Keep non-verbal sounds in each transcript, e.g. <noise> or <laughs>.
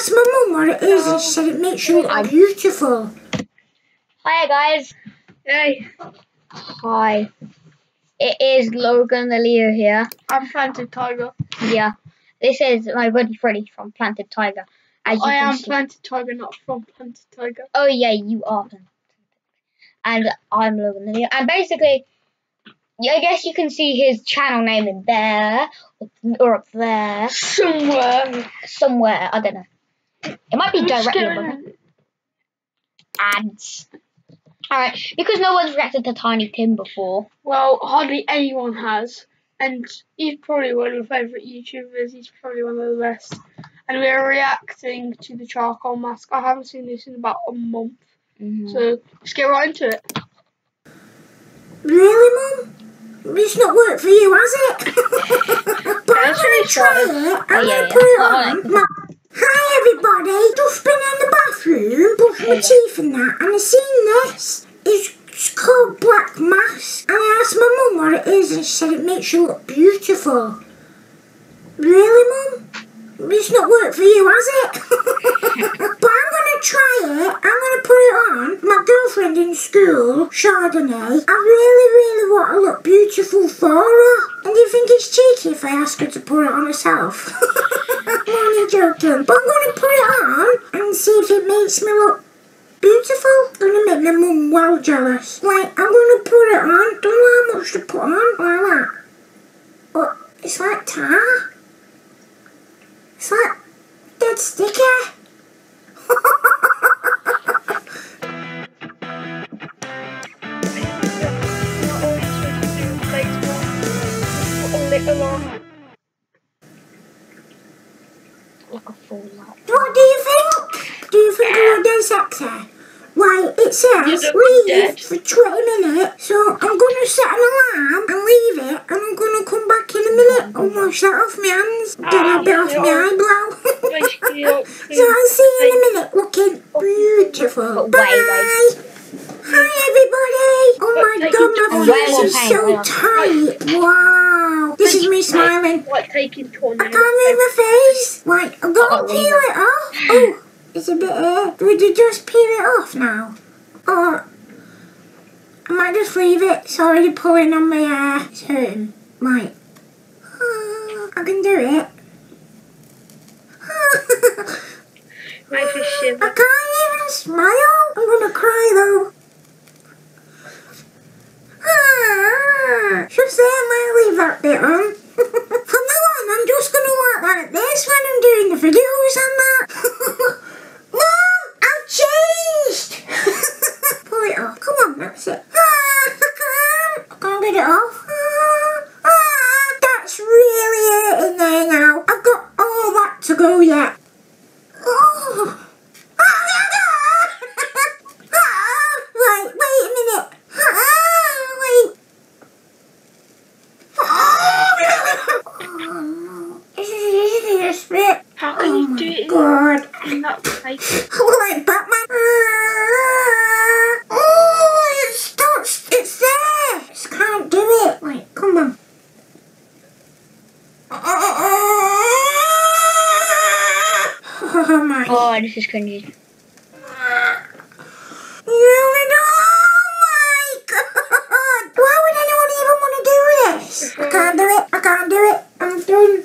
asked my mum what it is, and she said it makes you look beautiful. Hi guys. Hey, Hi. It is Logan the Leo here. I'm Planted Tiger. Yeah. This is my buddy Freddy from Planted Tiger. As you I am see. Planted Tiger, not from Planted Tiger. Oh yeah, you are. And I'm Logan the Leo. And basically, I guess you can see his channel name in there or up there Somewhere. somewhere. I don't know. It might be I'm just directly above gonna- it. ads. Alright, because no one's reacted to Tiny Tim before. Well, hardly anyone has. And he's probably one of my favourite YouTubers. He's probably one of the best. And we're reacting to the charcoal mask. I haven't seen this in about a month. Mhm. So let's get right into it. Really, Mum? It's not worked for you, has it? <laughs> but I'm That's gonna really try it. I'm Oh, yeah, gonna yeah. put it Oh, on. Hi, everybody. Just been in the bathroom, brushed my teeth and that, and I seen this. It's it's called Black Mask. And I asked my mum what it is, and she said it makes you look beautiful. Really, Mum? It's not worked for you, has it? <laughs> but I'm gonna try it. I'm gonna put it on. My girlfriend in school, Chardonnay, I really, really want to look beautiful for her. And do you think it's cheeky if I ask her to put it on herself? <laughs> Joking. But I'm gonna put it on and see if it makes me look beautiful. Gonna make my mum well jealous. Like, I'm gonna put it on. Don't know how much to put on. Like that. But it's like tar. It's like dead sticky. <laughs> Like a full light. What do you think? Do you think I look dead sexy? Why, it says You look leave dead. for 20 minutes, so I'm gonna set an alarm and leave it, and I'm gonna come back in a minute and wash that off my hands, get a bit off my eyebrow. <laughs> <laughs> so I'll see you in a minute, looking beautiful. But Bye! Hi everybody! Oh my god, my face is so tight! Wow! This is me smiling. Like taking 20 I can't move my face. Right, I've got Oh, to peel it off. Oh, it's a bit here. Would you just peel it off now? Or I might just leave it. It's already pulling on my hair. It's hurting. Right. I can do it. <laughs> Makes me I can't even smile. I'm gonna cry though. Ah, should say I might leave that bit on. From now on, I'm just gonna walk like this when I'm doing the videos and that. Mom, I've changed. Pull it off. Come on, that's it. Ah, I can't. I can't get it off. Ah, ah, that's really hurting there now. I've got all to go yet. Oh. Wait, wait a minute. Oh, wait. Oh, oh, oh no. This is easy to spit. How can Oh you my do it in, god. in that place? Oh, like Batman. Oh, it's touched. It's there. Just can't do it. Wait, come on. Oh this is cringy. Really? My god! Why would anyone even want to do this? I can't do it. I can't do it. I'm done.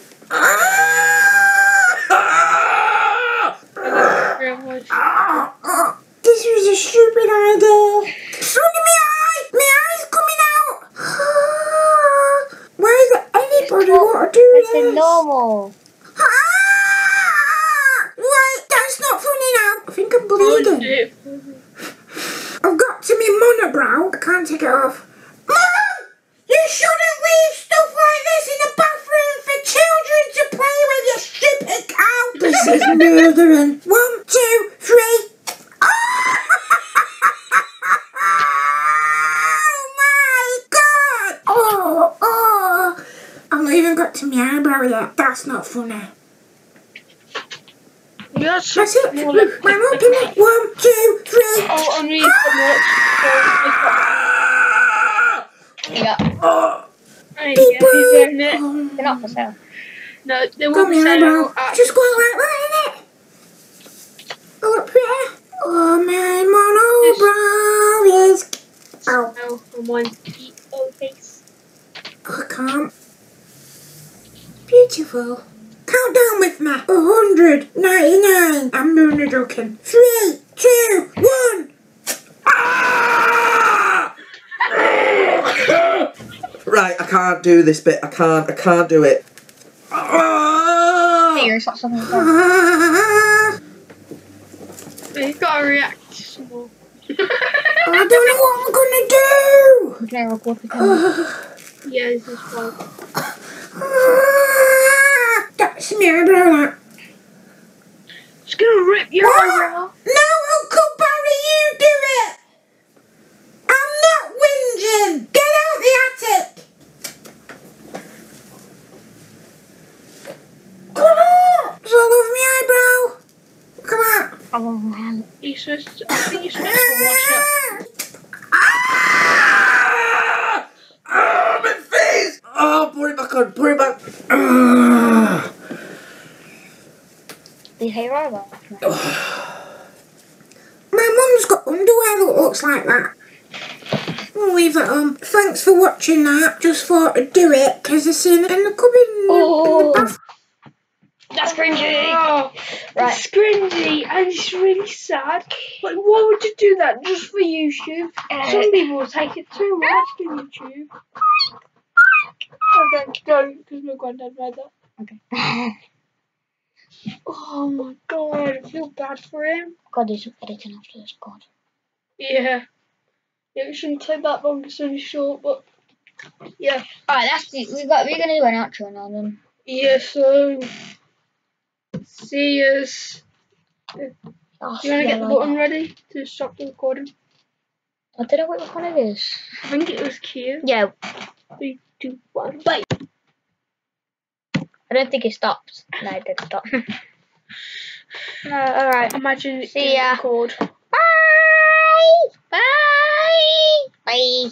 This was a stupid idea. Something in my eye. My eye's coming out. <sighs> Why does anybody want to do It's this? normal. Ah! Wait, that's not funny now. I think I'm Go bleeding. do it. I've got to my monobrow. I can't take it off. Mom! You shouldn't leave stuff like this in the bathroom for children to play with, you stupid cow! This is murdering. <laughs> One, two, three. <laughs> Oh my god! Oh, oh! I've not even got to my eyebrow yet. That's not funny. Yes. That's it. Well, I'm opening. One, two, three. Oh, I'm reading the Yeah. Oh. Right. They're not for sale. No, they will be sale. Just going like? Oh, up here. Oh, man, my old brothers. Oh, face. I. Beautiful. Count down with me. A hundred ninety-nine. I'm only joking. Three, two, one. Ah! right, I can't do this bit. I can't. I can't do it. Ah! Here, stop something. Ah, You've got to react to someone. I don't know what I'm gonna do. We can record the <sighs> camera. yeah, this is fun. <sighs> <laughs> That's me eyebrow. It's gonna rip your What? eyebrow. No, Uncle Barry, you do it. I'm not whinging. Get out the attic. Come on. It's all over my eyebrow. Come on. Oh, man. Supposed to, I think you're supposed to wash it. <laughs> Ah! Ah, my face! Oh, put it back on. Put it back. Ah! Hate? <sighs> My mum's got underwear that looks like that. We'll leave that um, on. Thanks for watching that. Just thought I'd do it because I seen it in the cupboard in the, Oh. in the. That's cringy. Oh, Right. it's cringy and it's really sad. Like, why would you do that just for YouTube? Eh. Some people will take it too much for YouTube. Don't, don't, because my granddad read that. Okay. <laughs> Oh my god, I feel bad for him. God, do some editing after this. God. Yeah. Yeah, we shouldn't take that long, it's only short, but yeah. Alright, that's the, we got. We're gonna do an outro now then. Yeah, so see us. Oh, You wanna yeah, get the like button that. ready to stop the recording? I don't know which one it is. I think it was Q. Yeah, Three, two, one, bye. I don't think it stops. No, it did stop. no, alright. Imagine See ya. record. Bye! Bye! Bye!